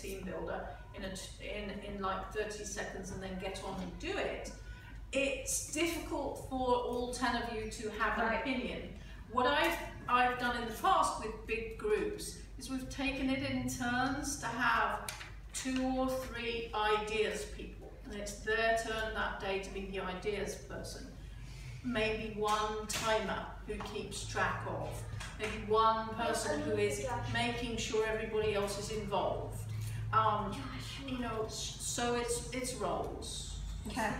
team builder in, a t- in, in like 30 seconds and then get on and do it, it's difficult for all 10 of you to have an opinion. What I've, I've done in the past with big groups is we've taken it in turns to have two or three ideas people, and it's their turn that day to be the ideas person. Maybe one timer who keeps track of, maybe one person who is making sure everybody else is involved. Um, you know, so it's it's roles. Okay.